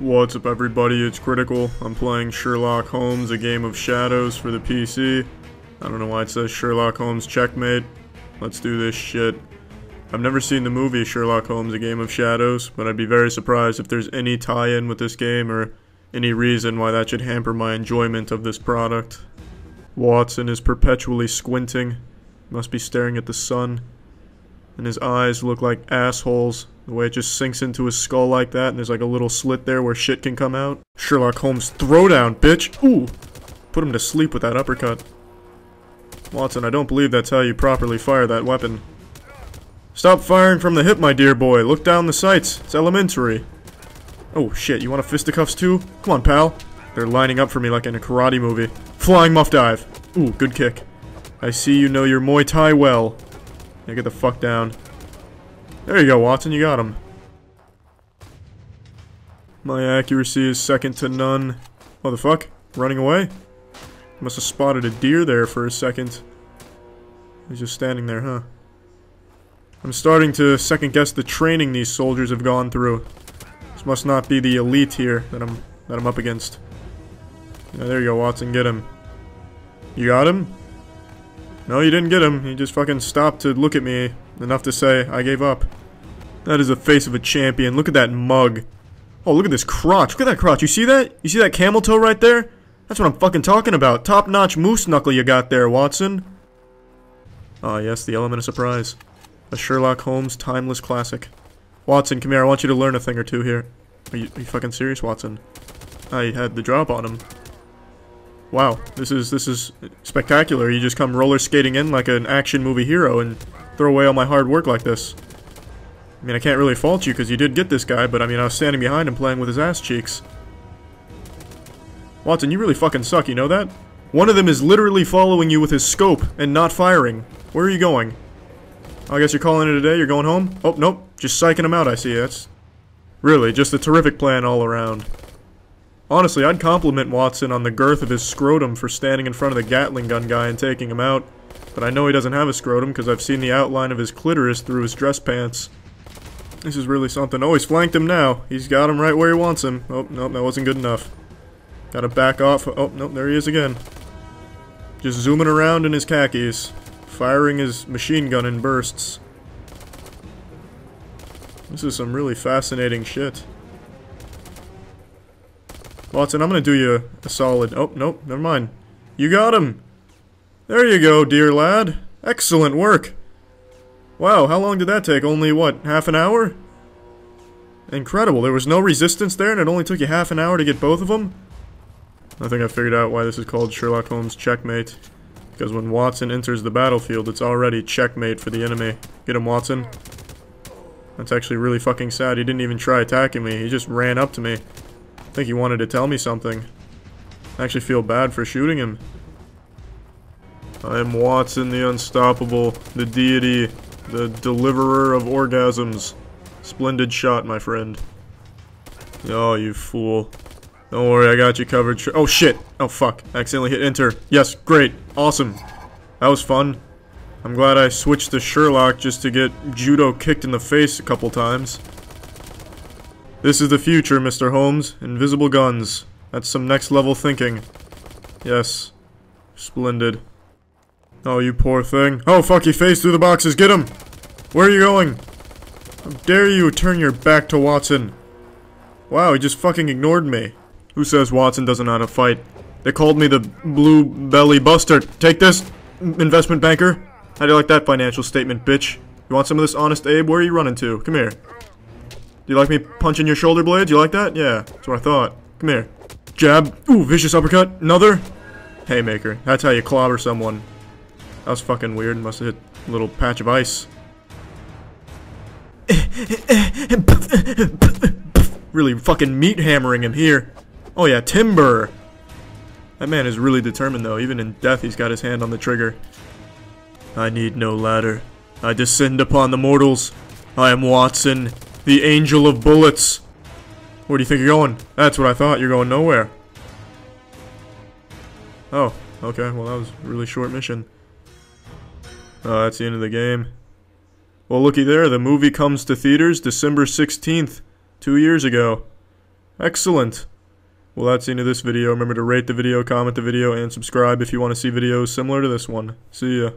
What's up everybody, it's Critical. I'm playing Sherlock Holmes, a game of shadows for the PC. I don't know why it says Sherlock Holmes Checkmate. Let's do this shit. I've never seen the movie Sherlock Holmes, a game of shadows, but I'd be very surprised if there's any tie-in with this game or any reason why that should hamper my enjoyment of this product. Watson is perpetually squinting. Must be staring at the sun. And his eyes look like assholes. The way it just sinks into his skull like that, and there's like a little slit there where shit can come out. Sherlock Holmes throwdown, bitch! Ooh! Put him to sleep with that uppercut. Watson, I don't believe that's how you properly fire that weapon. Stop firing from the hip, my dear boy. Look down the sights. It's elementary. Oh, shit. You want a fisticuffs too? Come on, pal. They're lining up for me like in a karate movie. Flying muff dive. Ooh, good kick. I see you know your Muay Thai well. Now get the fuck down. There you go, Watson, you got him. My accuracy is second to none. What the fuck? Running away? Must have spotted a deer there for a second. He's just standing there, huh? I'm starting to second guess the training these soldiers have gone through. This must not be the elite here that I'm that I'm up against. Yeah, there you go, Watson, get him. You got him? No, you didn't get him. He just fucking stopped to look at me enough to say, I gave up. That is the face of a champion. Look at that mug. Oh, look at this crotch. Look at that crotch. You see that? You see that camel toe right there? That's what I'm fucking talking about. Top-notch moose knuckle you got there, Watson. Ah, yes, the element of surprise. A Sherlock Holmes timeless classic. Watson, come here. I want you to learn a thing or two here. Are you, are you fucking serious, Watson? I had the drop on him. Wow, this is this is spectacular. You just come roller skating in like an action movie hero and throw away all my hard work like this. I mean, I can't really fault you because you did get this guy, but I mean, I was standing behind him playing with his ass cheeks. Watson, you really fucking suck, you know that? One of them is literally following you with his scope and not firing. Where are you going? Oh, I guess you're calling it a day, you're going home? Oh, nope, just psyching him out, I see, that's... Really, just a terrific plan all around. Honestly, I'd compliment Watson on the girth of his scrotum for standing in front of the Gatling gun guy and taking him out. But I know he doesn't have a scrotum because I've seen the outline of his clitoris through his dress pants. This is really something. Oh, he's flanked him now. He's got him right where he wants him. Oh, no, that wasn't good enough. Gotta back off. Oh, no, there he is again. Just zooming around in his khakis. Firing his machine gun in bursts. This is some really fascinating shit. Watson, I'm gonna do you a solid. Oh, nope, never mind. You got him! There you go, dear lad. Excellent work. Wow, how long did that take? Only, what, half an hour? Incredible, there was no resistance there and it only took you half an hour to get both of them? I think I figured out why this is called Sherlock Holmes Checkmate. Because when Watson enters the battlefield, it's already checkmate for the enemy. Get him, Watson. That's actually really fucking sad. He didn't even try attacking me. He just ran up to me. I think he wanted to tell me something. I actually feel bad for shooting him. I am Watson the Unstoppable, the deity, the deliverer of orgasms. Splendid shot, my friend. Oh, you fool. Don't worry, I got you covered. Oh, shit. Oh, fuck. I accidentally hit enter. Yes, great. Awesome. That was fun. I'm glad I switched to Sherlock just to get judo kicked in the face a couple times. This is the future, Mr. Holmes. Invisible guns. That's some next level thinking. Yes. Splendid. Oh, you poor thing. Oh, fuck, he phased through the boxes. Get him! Where are you going? How dare you turn your back to Watson? Wow, he just fucking ignored me. Who says Watson doesn't know how to fight? They called me the Blue Belly Buster. Take this, investment banker. How do you like that financial statement, bitch? You want some of this honest Abe? Where are you running to? Come here. Do you like me punching your shoulder blades? You like that? Yeah, that's what I thought. Come here. Jab. Ooh, vicious uppercut. Another. Haymaker. That's how you clobber someone. That was fucking weird. Must have hit a little patch of ice. really fucking meat hammering him here. Oh yeah, timber. That man is really determined though. Even in death, he's got his hand on the trigger. I need no ladder. I descend upon the mortals. I am Watson, the Angel of Bullets. Where do you think you're going? That's what I thought. You're going nowhere. Oh, okay. Well, that was a really short mission. Oh, that's the end of the game. Well, looky there. The movie comes to theaters December 16th, two years ago. Excellent. Well, that's the end of this video. Remember to rate the video, comment the video, and subscribe if you want to see videos similar to this one. See ya.